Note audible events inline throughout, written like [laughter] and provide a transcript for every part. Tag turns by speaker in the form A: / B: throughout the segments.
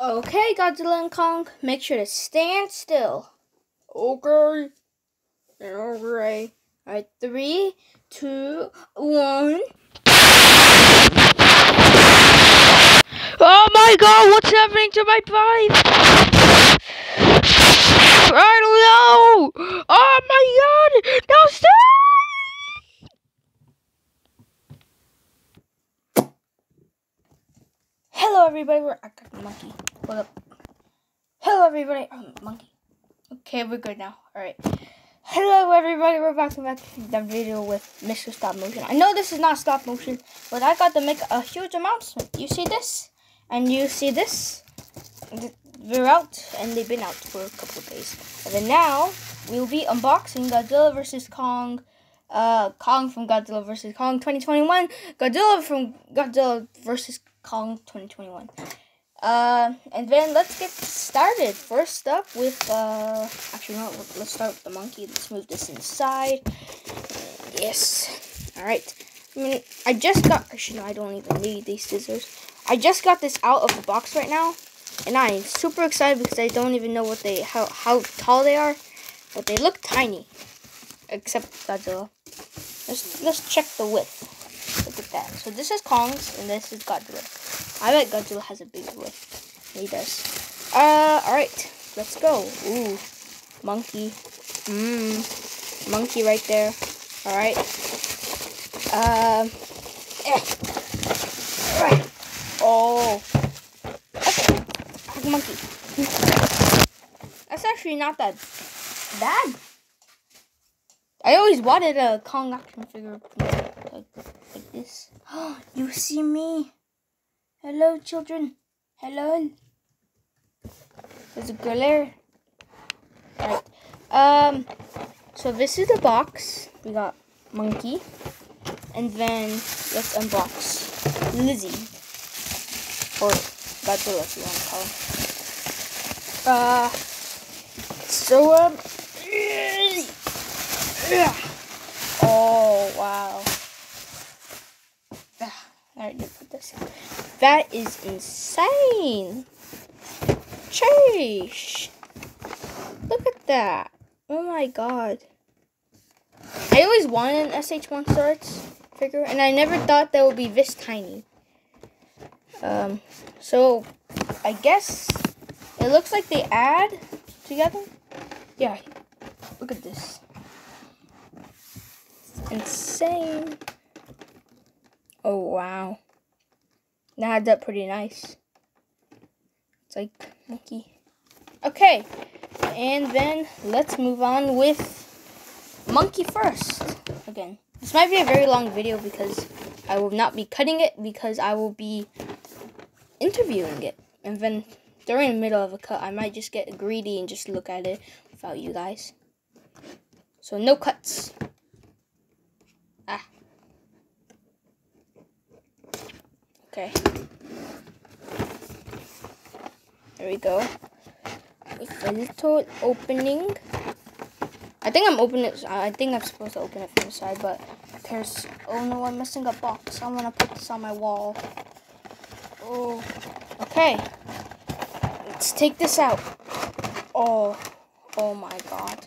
A: Okay, Godzilla and Kong, make sure to stand still. Okay. Alright. Alright, three, two, one. Oh my god, what's happening to my body? I don't know! Oh my god! No, stop! Hello, everybody. We're I got monkey. What up? Hello, everybody. Oh, monkey. Okay, we're good now. All right. Hello, everybody. We're back to back the video with Mr. Stop Motion. I know this is not stop motion, but I got to make a huge announcement. You see this? And you see this? They're out, and they've been out for a couple of days. And then now, we'll be unboxing Godzilla vs. Kong uh, Kong from Godzilla vs. Kong 2021, Godzilla from Godzilla vs. Kong 2021. Uh, and then let's get started. First up with, uh, actually, no, let's start with the monkey. Let's move this inside. Yes. All right. I mean, I just got, actually, no, I don't even need these scissors. I just got this out of the box right now. And I'm super excited because I don't even know what they, how, how tall they are. But they look tiny. Except Godzilla. Let's, let's check the width. Look at that. So this is Kong's and this is Godzilla. I bet Godzilla has a big width. He does. Uh, alright. Let's go. Ooh. Monkey. Mmm. Monkey right there. Alright. Um. Uh, eh. Alright. Oh. Okay. Monkey. That's actually not that bad. I always wanted a Kong action figure like, like this. [gasps] you see me? Hello, children. Hello. There's a girl there. Alright. Um, so this is the box. We got Monkey. And then let's unbox Lizzie. Or Godzilla, if you want to call him. Uh, so, um, Oh, wow. Alright, put this. That is insane. Chase. Look at that. Oh my god. I always wanted an SH MonsterArts figure, and I never thought that would be this tiny. Um, so, I guess it looks like they add together. Yeah, look at this insane. Oh, wow. That adds up pretty nice. It's like monkey. Okay, and then let's move on with monkey first. Again, this might be a very long video because I will not be cutting it because I will be interviewing it. And then during the middle of a cut, I might just get greedy and just look at it without you guys. So no cuts. Ah. Okay. There we go. With a little opening. I think I'm opening it. I think I'm supposed to open it from the side, but there's. Oh no, I'm missing a box. I'm gonna put this on my wall. Oh. Okay. Let's take this out. Oh. Oh my god.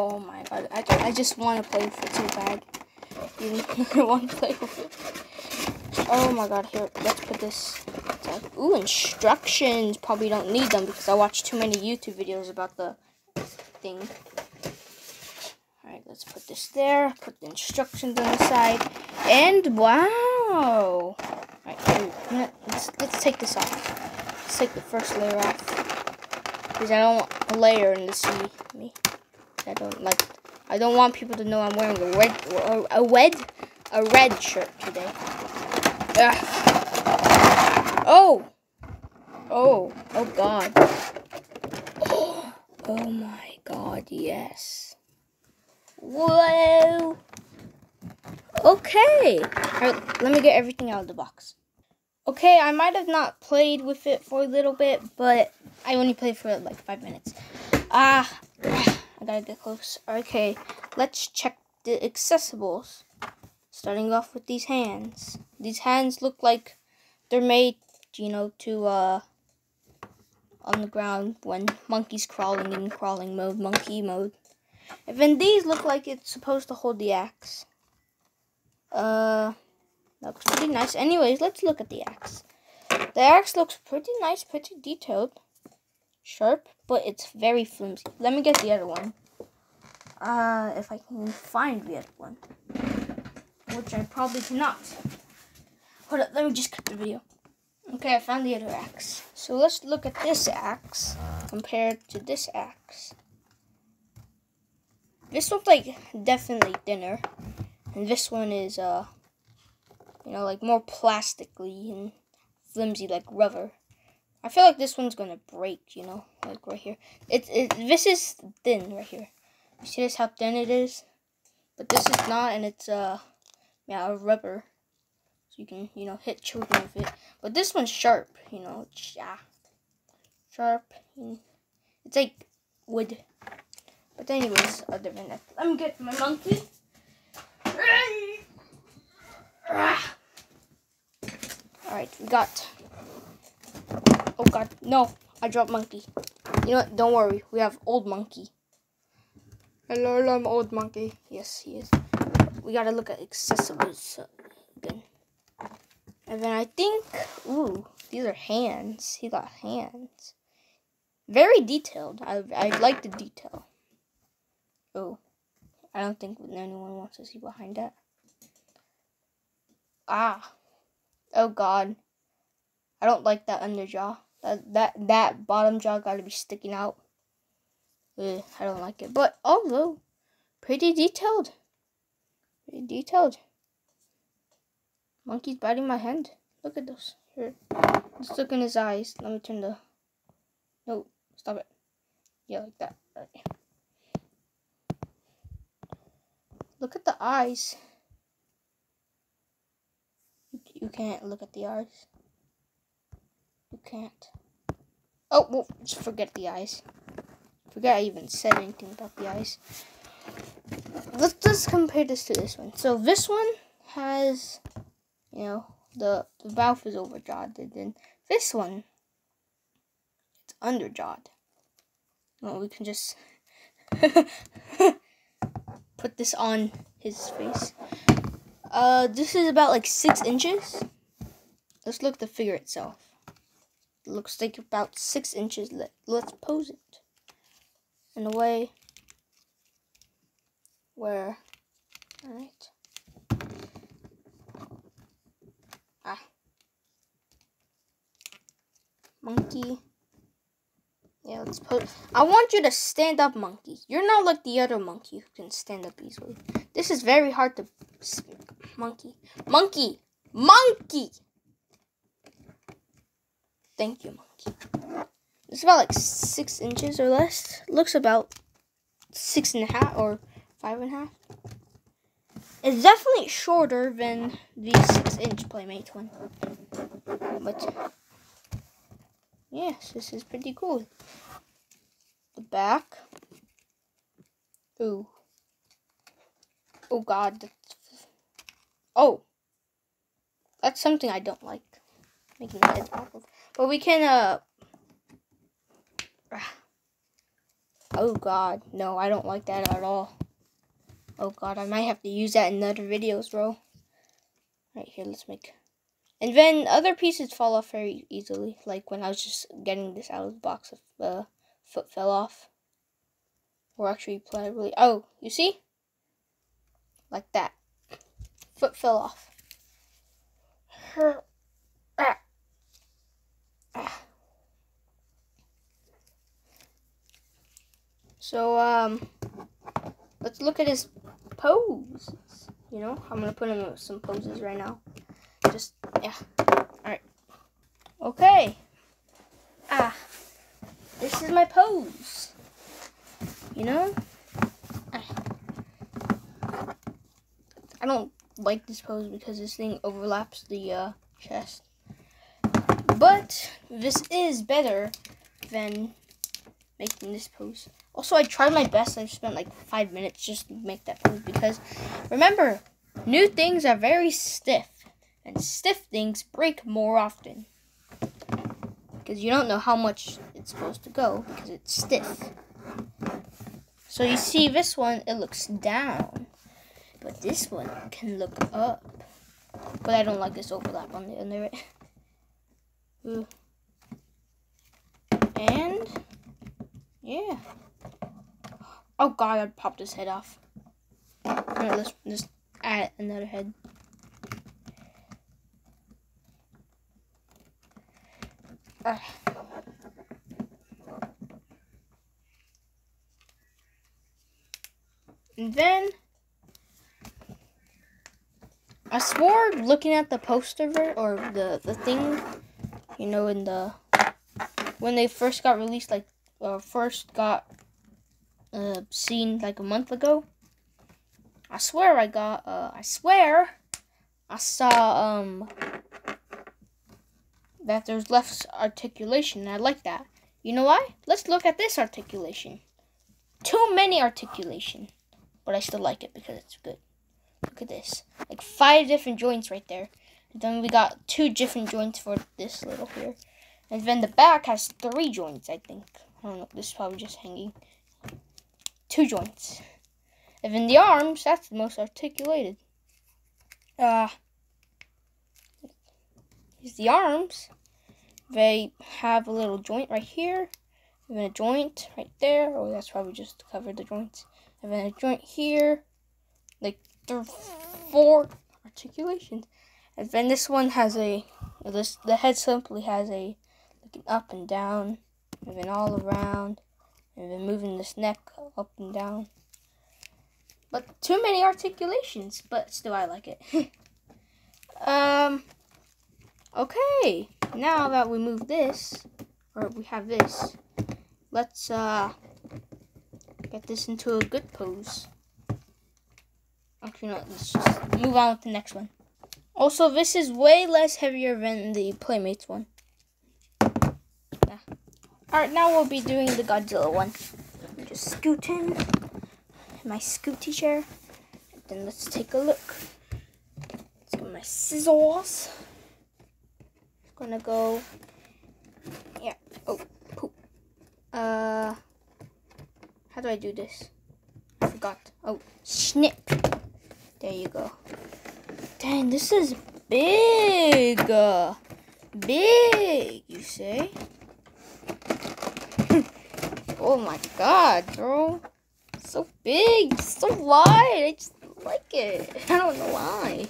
A: Oh my god. I, I just want to play with it too bad. You want to play with it. Oh my god. Here, let's put this. Ooh, instructions. Probably don't need them because I watch too many YouTube videos about the thing. Alright, let's put this there. Put the instructions on the side. And wow. Alright, let's, let's take this off. Let's take the first layer off. Because I don't want a layer in the sea me. I don't like. I don't want people to know I'm wearing a red, a red, a red shirt today. Ugh. Oh, oh, oh God. Oh, [gasps] oh my God, yes. Whoa. Okay. Alright, let me get everything out of the box. Okay, I might have not played with it for a little bit, but I only played for like five minutes. Ah. Uh, Gotta get close. Okay, let's check the accessibles. Starting off with these hands. These hands look like they're made, you know, to uh, on the ground when monkey's crawling in crawling mode, monkey mode. And then these look like it's supposed to hold the axe. Uh, looks pretty nice. Anyways, let's look at the axe. The axe looks pretty nice, pretty detailed. Sharp, but it's very flimsy. Let me get the other one. Uh, if I can find the other one. Which I probably cannot. Hold up, let me just cut the video. Okay, I found the other axe. So let's look at this axe compared to this axe. This looks like definitely thinner. And this one is, uh, you know, like more plastically and flimsy like rubber. I feel like this one's gonna break, you know, like right here. It, it this is thin right here. You see this how thin it is? But this is not, and it's uh, yeah, a rubber. So you can, you know, hit children with it. But this one's sharp, you know, yeah, sharp. It's like wood. But anyways, other than that, let me get my monkey. Alright, we got. Oh god, no, I dropped monkey. You know what? Don't worry, we have old monkey. Hello, I'm old monkey. Yes, he is. We gotta look at accessories again. And then I think, ooh, these are hands. He got hands. Very detailed. I I like the detail. Oh, I don't think anyone wants to see behind that. Ah, oh God, I don't like that under jaw. That that that bottom jaw got to be sticking out. Ugh, I don't like it. But although pretty detailed, pretty detailed. Monkey's biting my hand. Look at those. Here, let's look in his eyes. Let me turn the. No, stop it. Yeah, like that. Right. Look at the eyes. You can't look at the eyes. You can't. Oh, well, just forget the eyes. Forget I even said anything about the eyes. Let's just compare this to this one. So this one has, you know, the, the mouth is overjawed. And then this one, it's underjawed. Well, we can just [laughs] put this on his face. Uh, this is about like six inches. Let's look at the figure itself. Looks like about six inches. Let, let's pose it in a way where, alright. Ah. Monkey. Yeah, let's put. I want you to stand up, monkey. You're not like the other monkey who can stand up easily. This is very hard to Monkey. Monkey. Monkey. Thank you, monkey. It's about like six inches or less. Looks about six and a half or five and a half. It's definitely shorter than the six inch Playmate one. But yes, this is pretty cool. The back. Ooh. Oh god, Oh. That's something I don't like. Making heads pop. But we can, uh... Oh, God. No, I don't like that at all. Oh, God. I might have to use that in other videos, bro. Right here, let's make... And then other pieces fall off very easily. Like when I was just getting this out of the box, the uh, foot fell off. Or actually, really... Oh, you see? Like that foot fell off. So, um, let's look at his poses. You know, I'm gonna put him some poses right now. Just, yeah. Alright. Okay. Ah. This is my pose. You know? Ah. I don't like this pose because this thing overlaps the uh, chest. But this is better than making this pose. Also, I tried my best. I spent like five minutes just to make that pose because remember, new things are very stiff, and stiff things break more often because you don't know how much it's it's supposed to go because it's stiff. So you see this one, it looks down. But this one can look up. But I don't like this overlap on the under it. [laughs] Ooh. And yeah. Oh god, I popped his head off. Alright, let's just add another head. Uh. And then I swore looking at the poster or the the thing, you know, in the when they first got released, like uh, first got uh, seen like a month ago. I swear I got, uh, I swear I saw, um, that there's less articulation. I like that. You know why? Let's look at this articulation. Too many articulation. But I still like it because it's good. Look at this. Like five different joints right there. And then we got two different joints for this little here. And then the back has three joints, I think. I don't know. This is probably just hanging. Two joints. And then the arms, that's the most articulated. Uh, here's the arms. They have a little joint right here. And then a joint right there. Oh, that's probably just to cover the joints. And then a joint here. Like, there are four articulations. And then this one has a, this the head simply has a, looking up and down, and then all around, and then moving this neck up and down. But too many articulations, but still I like it. [laughs] um, okay, now that we move this, or we have this, let's uh, get this into a good pose. Actually, no, let's just move on with the next one. Also, this is way less heavier than the Playmates one. Alright, now we'll be doing the Godzilla one. I'm just scooting my scooty chair. And then let's take a look. Let's get my scissors. Gonna go. Yeah. Oh, poop. Uh, how do I do this? I forgot. Oh, snip. There you go. Dang, this is big. Uh, big, you say? Oh my god, bro. So big, so wide. I just like it. [laughs] I don't know why.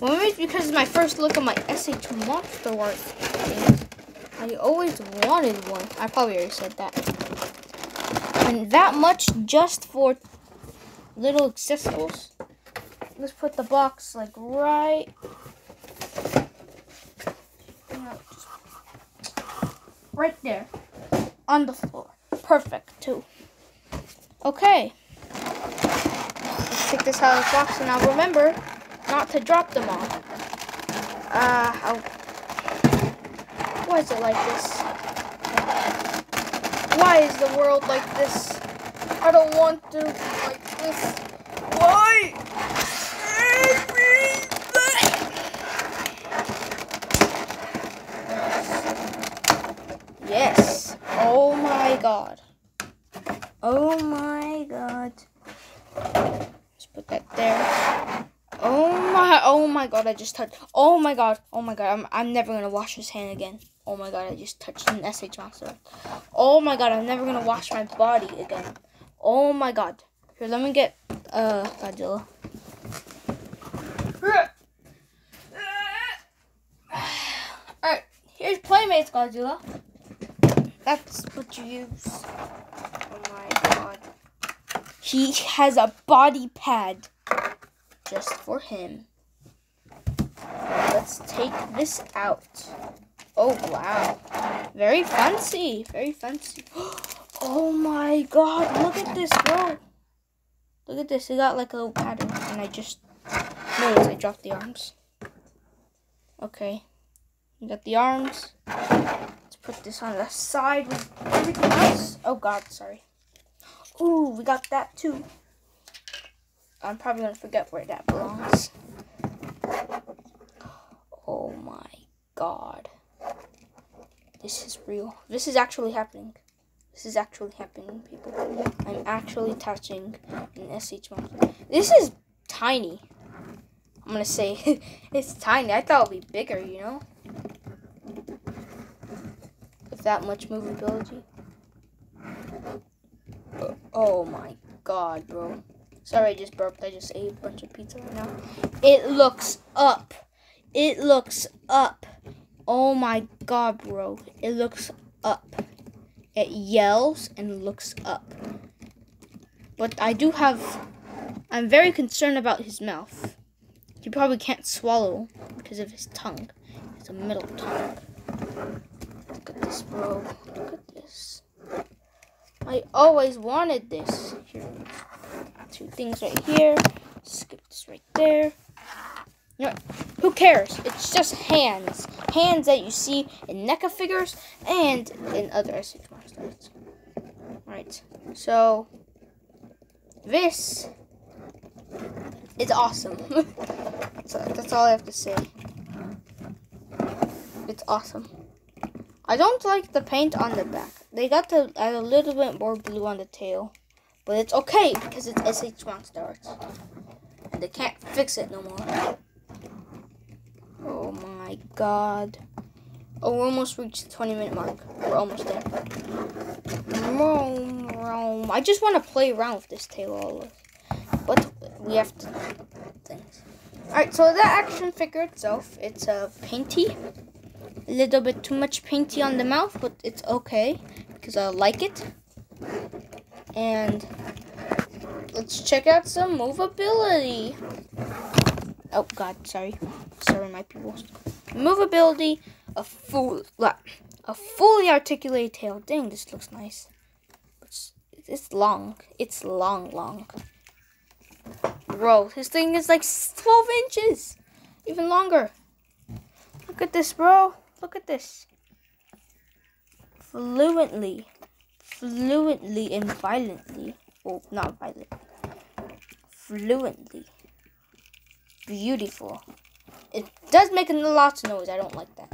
A: Well, maybe it's because it's my first look at my SH MonsterArts. I always wanted one. I probably already said that. And that much just for little accessories let's put the box like right right there on the floor. Perfect too. Okay. Let's take this out of the box and now remember not to drop them all. Uh, how, why is it like this? Why is the world like this? I don't want to like this. Why? Yes. Oh my god. Oh my god. Let's put that there. Oh my, oh my god, I just touched. Oh my god, oh my god, I'm, I'm never gonna wash this hand again. Oh my god, I just touched an SH monster. Oh my god, I'm never gonna wash my body again. Oh my god. Here, let me get uh Godzilla. [sighs] Alright, here's Playmates Godzilla. That's what you use. Oh my god. He has a body pad just for him. Let's take this out. Oh wow. Very fancy. Very fancy. [gasps] Oh my god. Look at this, bro. Look at this. It got like a little pattern. And I just noticed I dropped the arms. Okay. You got the arms this on the side with everything else. Oh god, sorry. Ooh, we got that too. I'm probably gonna forget where that belongs. Oh my god. This is real. This is actually happening. This is actually happening, people. I'm actually touching an SH monster. This is tiny. I'm gonna say [laughs] it's tiny. I thought it'd be bigger, you know? That much movability. Oh my god, bro. Sorry, I just burped. I just ate a bunch of pizza right now. It looks up. It looks up. Oh my god, bro. It looks up. It yells and looks up. But I do have. I'm very concerned about his mouth. He probably can't swallow because of his tongue. It's a middle tongue. Look at this, bro. Look at this. I always wanted this. Here, two things right here. Skip this right there. You know, who cares? It's just hands. Hands that you see in NECA figures and in other SH monsters. Alright, so this is awesome. [laughs] that's all I have to say. It's awesome. I don't like the paint on the back. They got to add a little bit more blue on the tail. But it's okay because it's SH Monster And they can't fix it no more. Oh my god. Oh, we're almost reached the 20 minute mark. We're almost there. I just want to play around with this tail always. But we have to things. Alright, so the action figure itself, it's a uh, painty. A little bit too much painty on the mouth, but it's okay because I like it. And let's check out some movability. Oh God, sorry, sorry, my people. Movability, a full, a fully articulated tail. Dang, this looks nice. It's, it's long. It's long, long. Bro, this thing is like 12 inches, even longer. Look at this, bro. Look at this. Fluently, fluently and violently. Well, not violently. Fluently beautiful. It does make a lot of noise. I don't like that.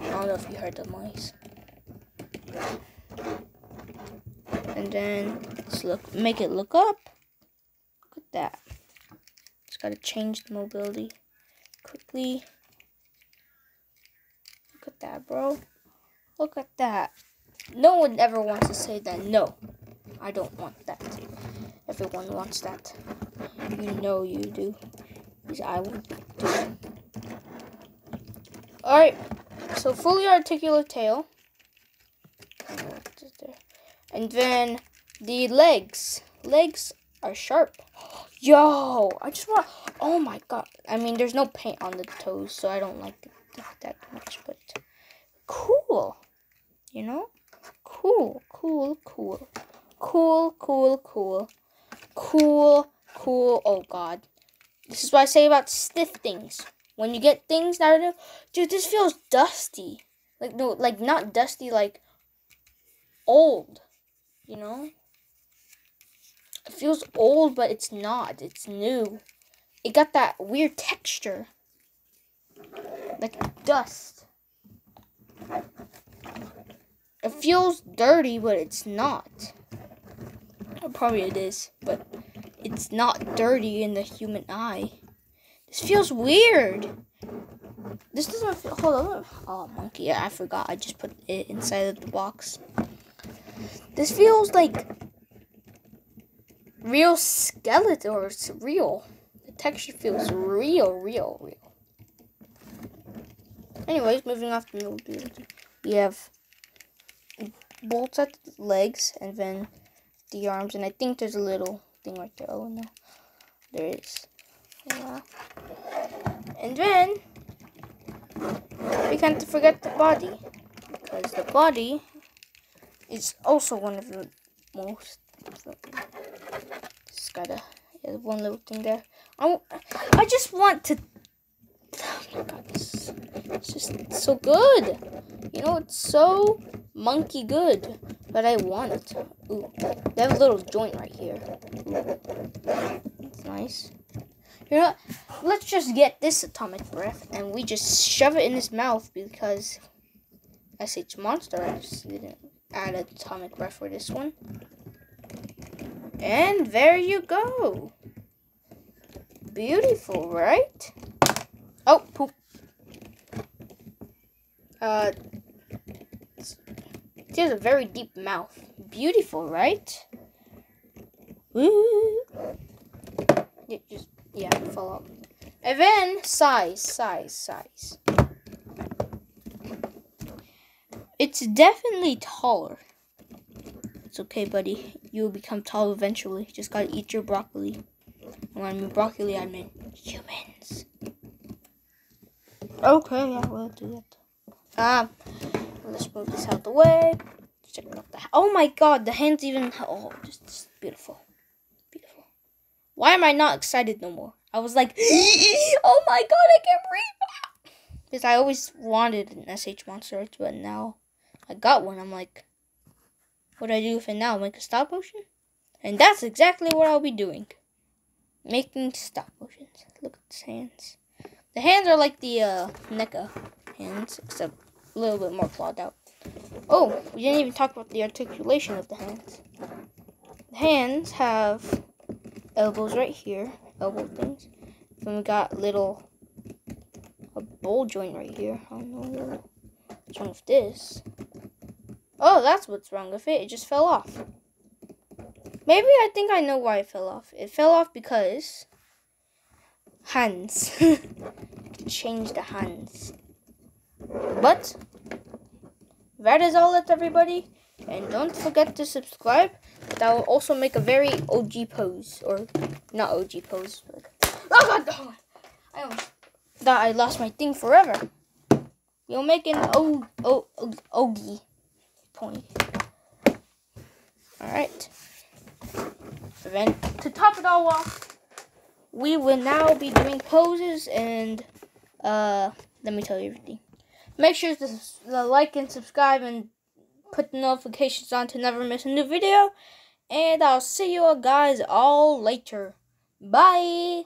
A: I don't know if you heard the noise. And then let's look, make it look up. Look at that. Just gotta change the mobility quickly. Look at that, bro. Look at that. No one ever wants to say that. No, I don't want that. Everyone wants that. You know you do. I will do. it. Alright, so fully articulate tail. And then the legs. Legs are sharp. [gasps] Yo, I just want, oh my god. I mean, there's no paint on the toes, so I don't like it that much, but cool. You know? Cool, cool, cool. Cool, cool, cool. Cool, cool. Oh god. This is what I say about stiff things. When you get things that are, dude, this feels dusty. Like no, like not dusty, like old. You know. It feels old, but it's not. It's new. It got that weird texture, like dust. It feels dirty, but it's not. Probably it is, but it's not dirty in the human eye. This feels weird. This doesn't feel. Hold on. Oh, monkey. I forgot. I just put it inside of the box. This feels like real skeleton, or it's real. The texture feels real, real, real. Anyways, moving off the mobility, we have bolts at the legs and then the arms, and I think there's a little thing right there. Oh no, there is. Yeah. And then we can't forget the body because the body is also one of the most. Just gotta yeah, one little thing there. I I just want to. Oh my god, this, it's just so good. You know, it's so monkey good, but I want it. Ooh, they have a little joint right here. It's nice. You know, let's just get this atomic breath and we just shove it in his mouth because SH Monster. I just didn't add atomic breath for this one. And there you go. Beautiful, right? Oh, poop. Uh, he has a very deep mouth. Beautiful, right? Woo! It just, yeah, follow. And then, size, size, size. It's definitely taller. It's okay, buddy. You'll become tall eventually. Just gotta eat your broccoli. When I mean broccoli, I mean humans. Okay, yeah, we'll do that. Um, let's move this out the way. Check out the. Oh my God, the hands even. Oh, just, just beautiful, beautiful. Why am I not excited no more? I was like, [gasps] oh my God, I can't breathe. Because I always wanted an SH monster, but now I got one. I'm like, what do I do with it now? Make a stop motion? And that's exactly what I'll be doing. Making stop motions. Look at his hands. The hands are like the uh, NECA hands, except a little bit more clawed out. Oh, we didn't even talk about the articulation of the hands. The hands have elbows right here, elbow things. Then we got little a ball joint right here. I don't know what's wrong with this. Oh, that's what's wrong with it. It just fell off. Maybe I think I know why it fell off. It fell off because hands. [laughs] Change the hands. But that is all it, everybody. And don't forget to subscribe. That will also make a very OG pose. Or not OG pose. But, oh god, oh, I almost thought I lost my thing forever. You'll make an O O O OG point. Alright. Then to top it all off, we will now be doing poses and uh let me tell you everything. Make sure to, like and subscribe and put the notifications on to never miss a new video. And I'll see you guys all later. Bye.